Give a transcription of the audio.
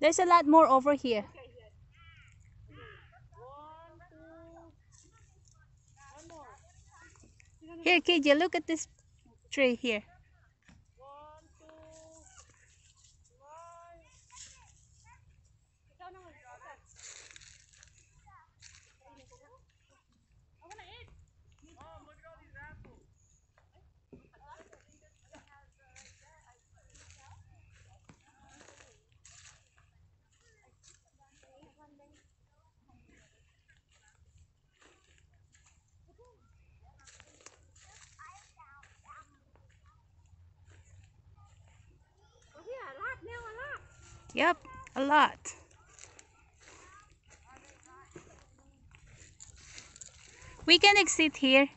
There's a lot more over here. Here, KJ, look at this tree here. Yep, a lot. We can exit here.